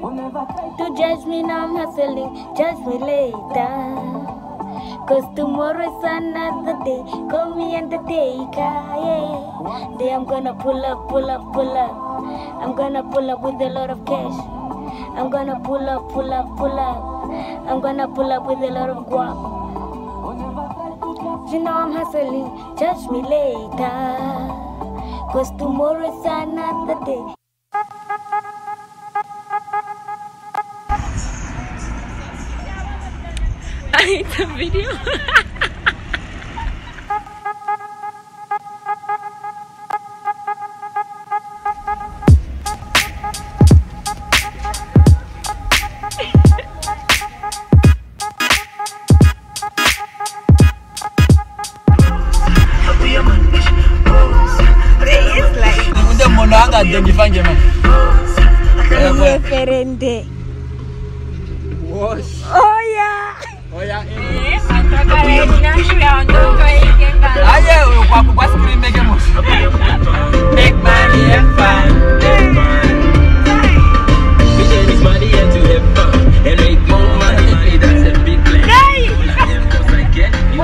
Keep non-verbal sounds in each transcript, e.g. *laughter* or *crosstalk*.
To judge me now, I'm hustling. Judge me later. Cause tomorrow is another day. Call me undertaker. Yeah. Day I'm gonna pull up, pull up, pull up. I'm gonna pull up with a lot of cash. I'm gonna pull up, pull up, pull up. I'm gonna pull up with a lot of guap. You know I'm hustling, judge me later. Cause tomorrow is another day. *laughs* video. *laughs*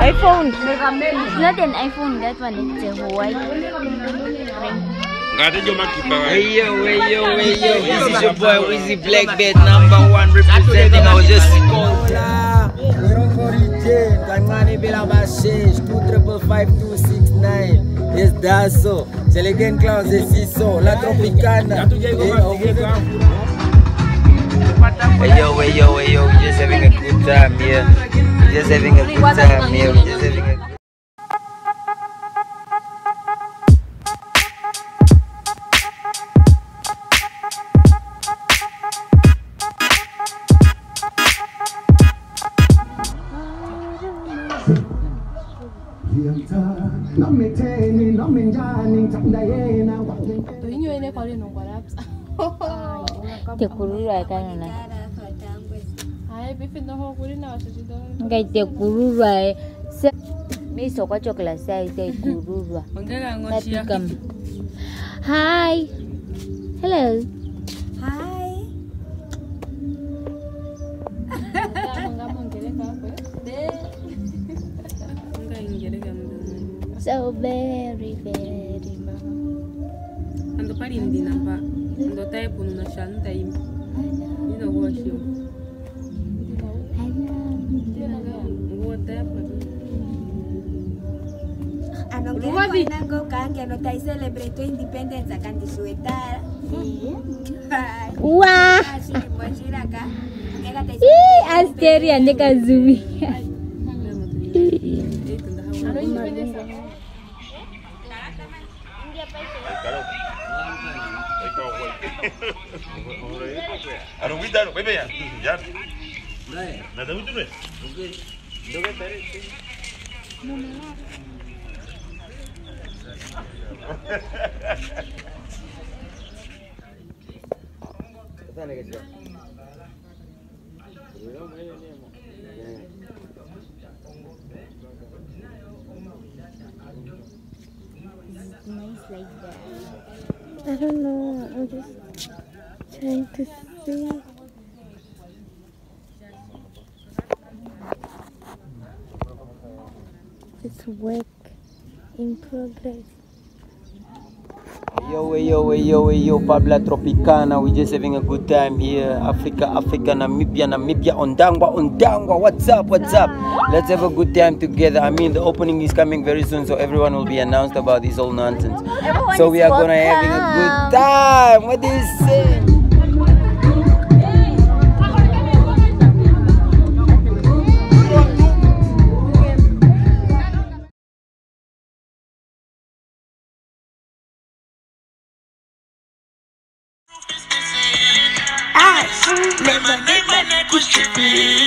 iPhone. It's not iPhone, that one Hawaii ring. Hey yo, hey yo, hey yo. This is your boy Wizzy Blackbird, number one representing our just. Kaimani Bila Bashish, 2 triple five two six nine. Yes, that's so. Jeligen Clowns, yes, is so. La Tropicana. Hey yo, hey yo, hey yo. We're just having a good time here. We're just having a good time here. We're just having a Tụi nhuê nè khó đi nông quả đáp *laughs* Tiệc cú rú cái này này. Ngay tiệc cú rú rồi Mấy số có chọc là xe tiệc cú rồi Ta đi cầm. Hi. Hello. so very very much andopali Ando tayo puno nashanta imwe ndinokuwashiwa anongerekwanango kange anotai celebrate independence akandishuetara wa asiteria ndekazuwia kwanango kange anotai celebrate independence akandishuetara. Wah. Mwashiraka. Ih, Asteria ndekazumi. Anakuita wewe ya. Ya. Na damu tu. I don't know. I'm just trying to see. It's work in progress. Yo, hey, yo, hey, yo, hey, yo, Pabla Tropicana. We're just having a good time here. Africa, Africa, Namibia, Namibia, Ondangwa, Ondangwa. What's up, what's up? Let's have a good time together. I mean, the opening is coming very soon, so everyone will be announced about this whole nonsense. so we are gonna having a good time. What do you say? be.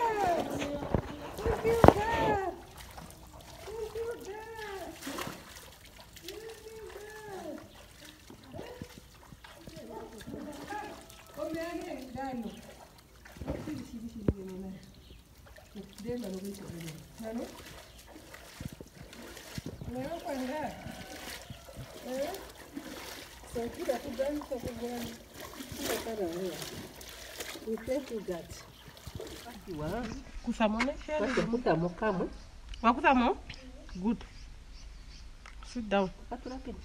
Chakula kugani cha kugani kila karawea utekugati akiwa Você shele kutamo kamwe wakutamo good sit down aturapidi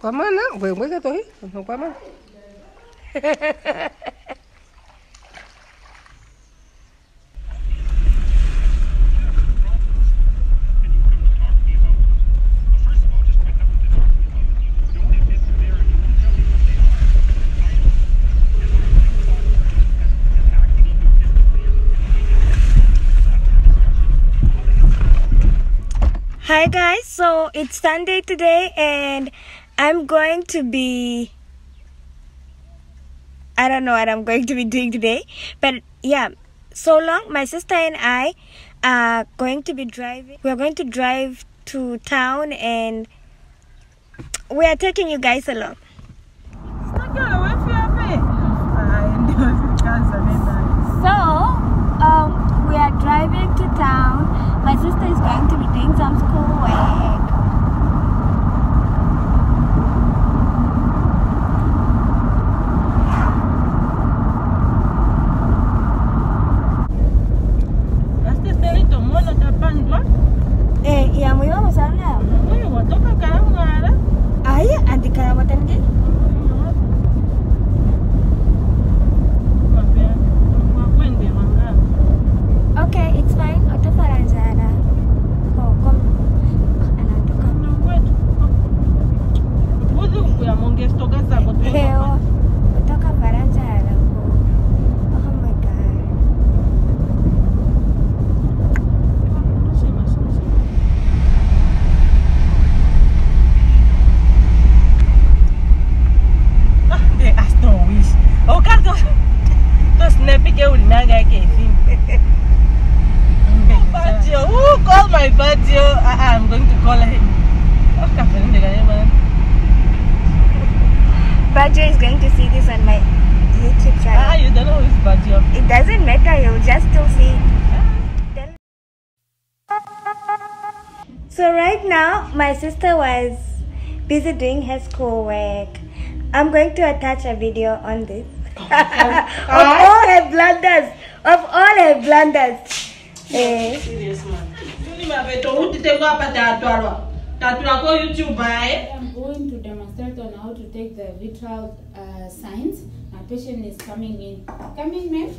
kwamana ngwengweketohi *laughs* nokwamana Hi guys, so it's Sunday today and I'm going to be I don't know what I'm going to be doing today, but yeah, so long my sister and I are going to be driving. We are going to drive to town and we are taking you guys along. So, um, we are driving to town. Sister is going to be doing some schoolwork. Eh, To snappy ke ulinaga ke thing. Badio. Who call my Badio? Ah, I'm going to call him. Badger is going to see this on my YouTube channel. Ah, you don't know who is Badio. It doesn't matter, you'll just still see. So right now, my sister was busy doing her schoolwork. I'm going to attach a video on this. Of all her blunders. Of all her blunders. Eh. Serious man. Yuni mabeto utite kwa hapa tatwalwa. Tatwa kwa YouTube eh. I'm going to demonstrate on how to take the vital uh, signs. My patient is coming in. Come in, ma'am.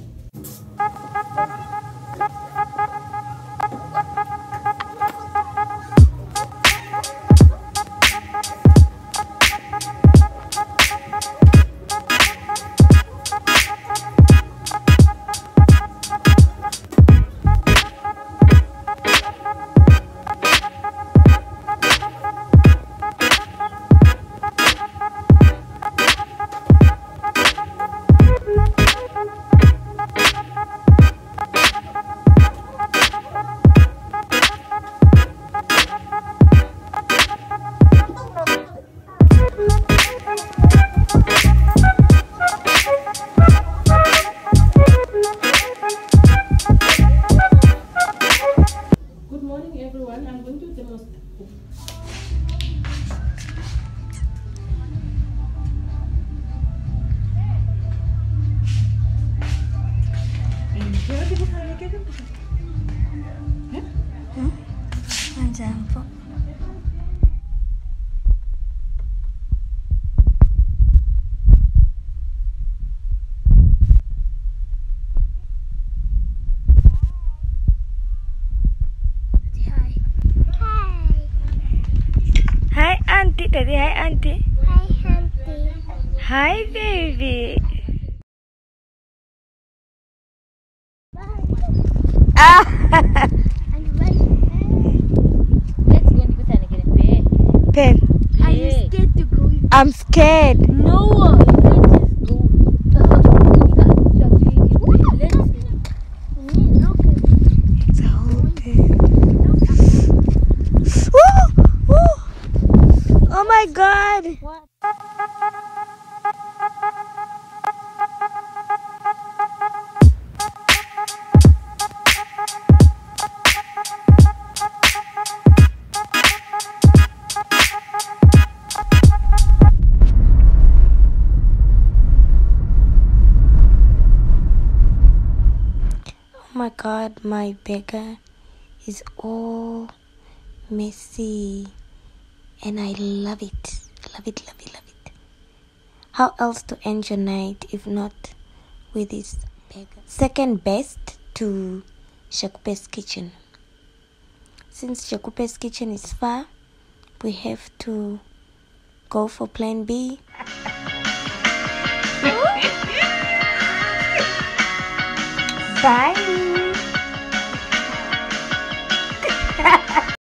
Hi, baby. Ah. Let's go and put an again. Pen. Are you scared to go? I'm scared. No, let's just go. Let's Look It's a whole thing. Ooh, ooh. Oh my god. Oh god, my beggar, is all messy and I love it. Love it, love it, love it. How else to end your night if not with this burger? Second best to Shakupe's kitchen. Since Shakupe's kitchen is far, we have to go for plan B. Bye.